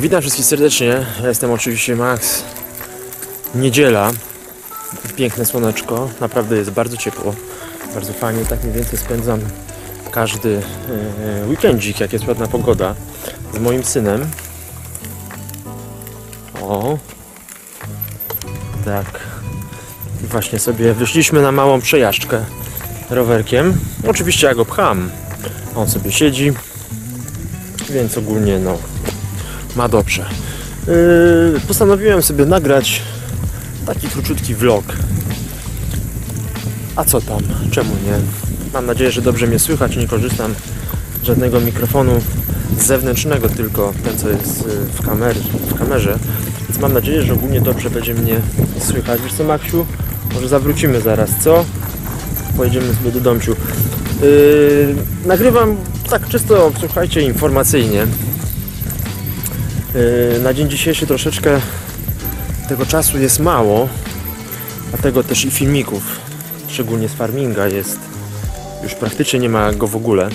Witam wszystkich serdecznie. Ja jestem oczywiście Max. Niedziela. Piękne słoneczko. Naprawdę jest bardzo ciepło. Bardzo fajnie. Tak mniej więcej spędzam każdy e, weekendzik, jak jest ładna pogoda. Z moim synem. O. Tak. Właśnie sobie wyszliśmy na małą przejażdżkę rowerkiem. Oczywiście ja go pcham. On sobie siedzi. Więc ogólnie no ma dobrze. Yy, postanowiłem sobie nagrać taki króciutki vlog. A co tam? Czemu nie? Mam nadzieję, że dobrze mnie słychać. Nie korzystam z żadnego mikrofonu zewnętrznego, tylko ten, co jest yy, w, kamer w kamerze. Więc mam nadzieję, że ogólnie dobrze będzie mnie słychać. Wiesz co, Maksiu? Może zawrócimy zaraz, co? Pojedziemy sobie do domciu. Yy, nagrywam tak czysto, słuchajcie, informacyjnie. Yy, na dzień dzisiejszy troszeczkę tego czasu jest mało, dlatego też i filmików, szczególnie z farminga jest już praktycznie nie ma go w ogóle.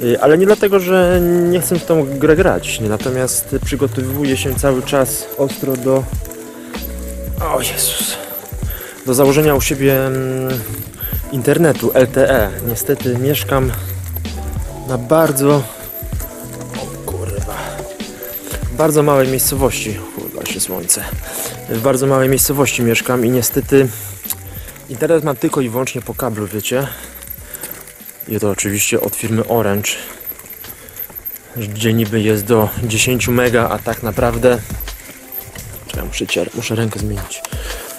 Yy, Ale nie dlatego, że nie chcę w tą grę grać, natomiast przygotowuję się cały czas ostro do... O Jezus! Do założenia u siebie mm, internetu LTE. Niestety mieszkam na bardzo... Bardzo małej miejscowości. Kurwa się słońce. W bardzo małej miejscowości mieszkam i niestety internet mam tylko i wyłącznie po kablu, wiecie. I to oczywiście od firmy Orange. Gdzie niby jest do 10 mega, a tak naprawdę. Czekaj, muszę, muszę rękę zmienić.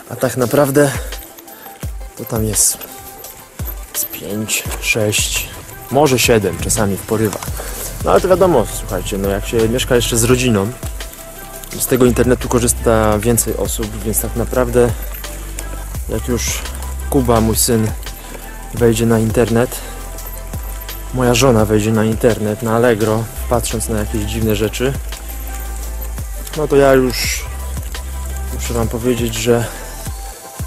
A tak naprawdę to tam jest z 5, 6, może 7 czasami w porywach. No ale to wiadomo, słuchajcie, no jak się mieszka jeszcze z rodziną, z tego internetu korzysta więcej osób, więc tak naprawdę jak już Kuba, mój syn, wejdzie na internet, moja żona wejdzie na internet, na Allegro, patrząc na jakieś dziwne rzeczy, no to ja już muszę Wam powiedzieć, że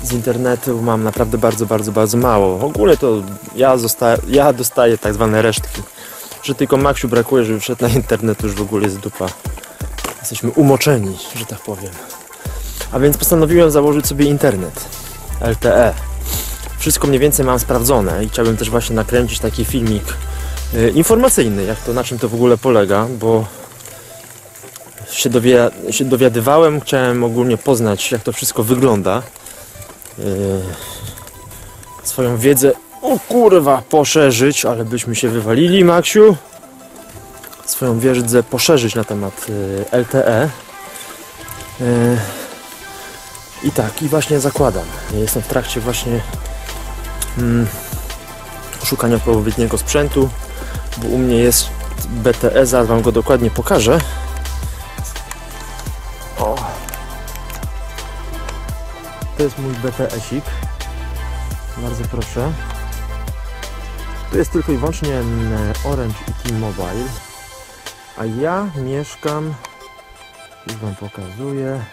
z internetu mam naprawdę bardzo, bardzo, bardzo mało. Ogólnie to ja, ja dostaję tak zwane resztki że tylko Maksiu brakuje, żeby wszedł na internet, już w ogóle jest dupa. Jesteśmy umoczeni, że tak powiem. A więc postanowiłem założyć sobie internet. LTE. Wszystko mniej więcej mam sprawdzone i chciałbym też właśnie nakręcić taki filmik y, informacyjny, jak to, na czym to w ogóle polega, bo się, dowie, się dowiadywałem, chciałem ogólnie poznać, jak to wszystko wygląda. Y, swoją wiedzę o kurwa, poszerzyć, ale byśmy się wywalili, Maksiu. Swoją wiedzę poszerzyć na temat y, LTE. Y, I tak, i właśnie zakładam. Jestem w trakcie właśnie mm, szukania odpowiedniego sprzętu, bo u mnie jest BTE, zaraz Wam go dokładnie pokażę. O. To jest mój BTE-sik. Bardzo proszę. Tu jest tylko i wyłącznie mm, Orange i T-Mobile. A ja mieszkam, już Wam pokazuję.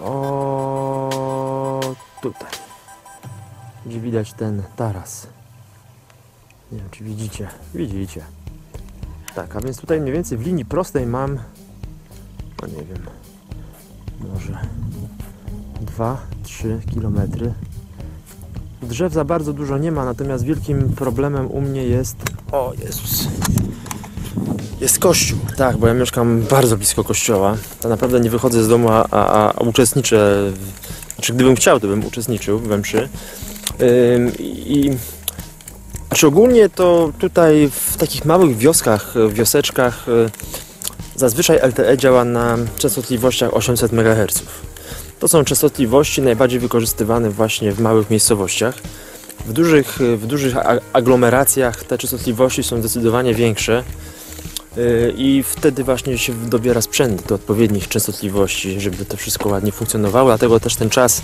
O tutaj. Gdzie widać ten taras. Nie wiem czy widzicie. Widzicie. Tak, a więc tutaj mniej więcej w linii prostej mam no nie wiem może 2-3 kilometry Drzew za bardzo dużo nie ma, natomiast wielkim problemem u mnie jest. O Jezus. Jest kościół. Tak, bo ja mieszkam bardzo blisko kościoła. To naprawdę nie wychodzę z domu, a, a, a uczestniczę. w- Znaczy, gdybym chciał, to bym uczestniczył we mszy. Ym, I. Znaczy, ogólnie to tutaj w takich małych wioskach, wioseczkach, y, zazwyczaj LTE działa na częstotliwościach 800 MHz. To są częstotliwości najbardziej wykorzystywane właśnie w małych miejscowościach. W dużych, w dużych aglomeracjach te częstotliwości są zdecydowanie większe yy, i wtedy właśnie się dobiera sprzęt do odpowiednich częstotliwości, żeby to wszystko ładnie funkcjonowało. Dlatego też ten czas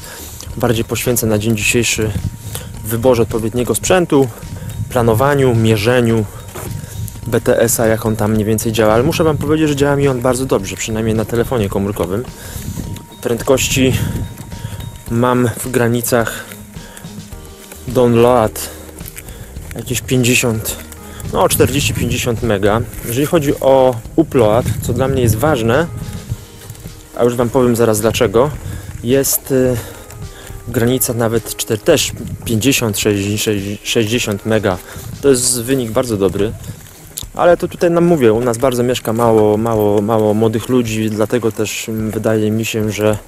bardziej poświęcę na dzień dzisiejszy w wyborze odpowiedniego sprzętu, planowaniu, mierzeniu BTS-a, jak on tam mniej więcej działa. Ale muszę Wam powiedzieć, że działa mi on bardzo dobrze, przynajmniej na telefonie komórkowym prędkości mam w granicach download jakieś 50 no 40-50 mega. Jeżeli chodzi o upload, co dla mnie jest ważne, a już Wam powiem zaraz dlaczego, jest y, granica nawet 4, też 50, 60, 60 mega. To jest wynik bardzo dobry. Ale to tutaj nam mówię, u nas bardzo mieszka mało, mało, mało młodych ludzi, dlatego też mm, wydaje mi się, że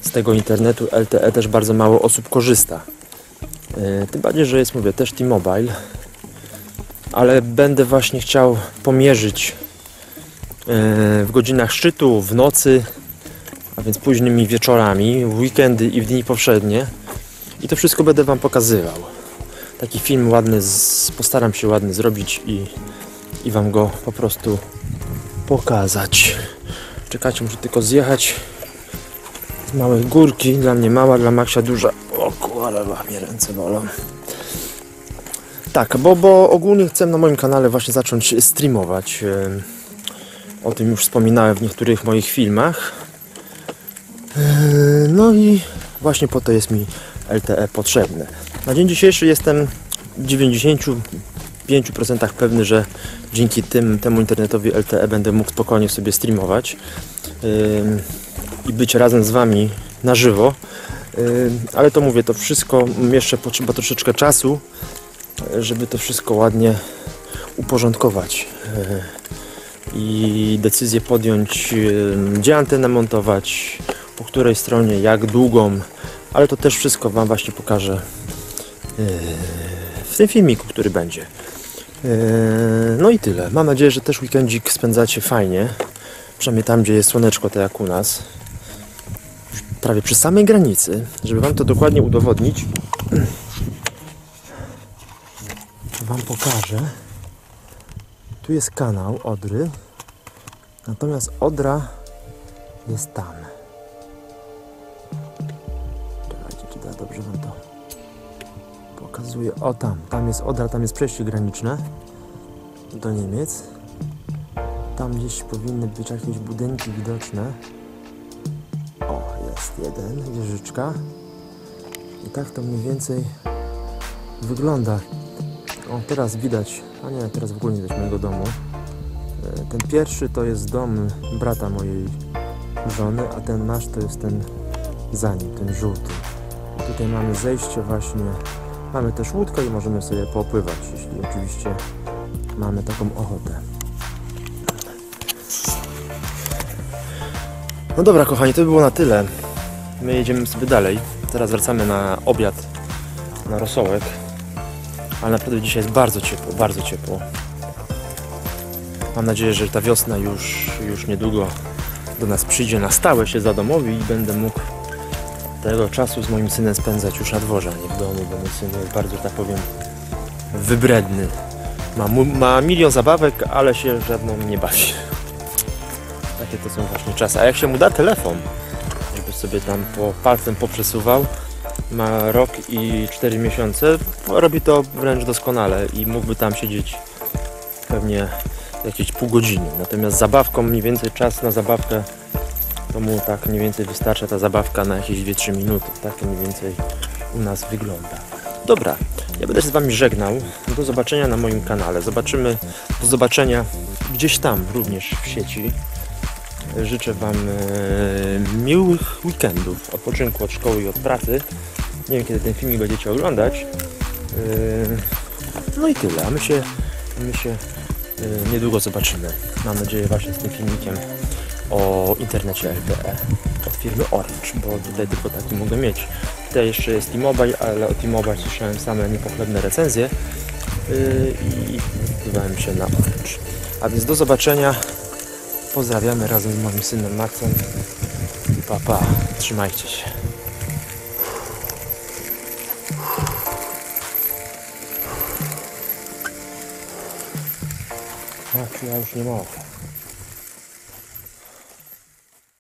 z tego internetu LTE też bardzo mało osób korzysta. Yy, Tym bardziej, że jest, mówię, też T-Mobile, ale będę właśnie chciał pomierzyć yy, w godzinach szczytu, w nocy, a więc późnymi wieczorami, w weekendy i w dni powszednie. I to wszystko będę Wam pokazywał. Taki film ładny, postaram się ładny zrobić i, i Wam go po prostu pokazać. Czekajcie, muszę tylko zjechać z małej górki. Dla mnie mała, dla Maksia duża. O kurwa, mnie ręce bolą. Tak, bo, bo ogólnie chcę na moim kanale właśnie zacząć streamować. O tym już wspominałem w niektórych moich filmach. No i właśnie po to jest mi LTE potrzebne. Na dzień dzisiejszy jestem w 95% pewny, że dzięki tym, temu internetowi LTE będę mógł spokojnie sobie streamować ym, i być razem z Wami na żywo. Ym, Ale to mówię, to wszystko jeszcze potrzeba troszeczkę czasu, e, żeby to wszystko ładnie uporządkować e, i decyzję podjąć, gdzie antenę montować, po której stronie, jak długą, ale to też wszystko Wam właśnie pokażę yy, w tym filmiku, który będzie. Yy, No i tyle. Mam nadzieję, że też weekendzik spędzacie fajnie. Przynajmniej tam, gdzie jest słoneczko, tak jak u nas. Prawie przy samej granicy, żeby Wam to dokładnie udowodnić. Wam pokażę. Tu jest kanał Odry. Natomiast Odra jest tam. Pokazuję. O tam, tam jest Odra, tam jest przejście graniczne do Niemiec. Tam gdzieś powinny być jakieś budynki widoczne. O, jest jeden, wieżyczka. I tak to mniej więcej wygląda. O, teraz widać, a nie, teraz w ogóle nie widać mojego domu. E, Ten pierwszy to jest dom brata mojej żony, a ten nasz to jest ten za nim, ten żółty. Tutaj mamy zejście właśnie, mamy też łódkę i możemy sobie popływać, jeśli oczywiście mamy taką ochotę. No dobra kochani, to by było na tyle. My jedziemy sobie dalej. Teraz wracamy na obiad, na rosołek. Ale naprawdę dzisiaj jest bardzo ciepło, bardzo ciepło. Mam nadzieję, że ta wiosna już, już niedługo do nas przyjdzie na stałe się zadomowi i będę mógł tego czasu z moim synem spędzać już na dworze, a nie w domu, bo mój syn jest bardzo, tak powiem, wybredny. Ma, ma milion zabawek, ale się żadną nie bawi. Takie to są właśnie czasy. A jak się mu da telefon, żeby sobie tam po palcem poprzesuwał, ma rok i 4 miesiące, robi to wręcz doskonale i mógłby tam siedzieć pewnie jakieś pół godziny. Natomiast zabawką mniej więcej czas na zabawkę to mu tak mniej więcej wystarcza ta zabawka na jakieś 2-3 minuty. Tak mniej więcej u nas wygląda. Dobra, ja będę się z Wami żegnał. Do zobaczenia na moim kanale. Zobaczymy, do zobaczenia gdzieś tam również w sieci. Życzę Wam e, miłych weekendów, odpoczynku od szkoły i od pracy. Nie wiem kiedy ten filmik będziecie oglądać. E, no i tyle, a my się, my się e, niedługo zobaczymy. Mam nadzieję właśnie z tym filmikiem o internecie LTE od firmy Orange, bo tutaj tylko taki mogę mieć. Tutaj jeszcze jest T-Mobile, ale o T-Mobile słyszałem same niepochlebne recenzje yy, i zdecydowałem się na Orange. A więc do zobaczenia. Pozdrawiamy razem z moim synem Maxem. Pa, pa. Trzymajcie się. Ach, ja już nie mogę.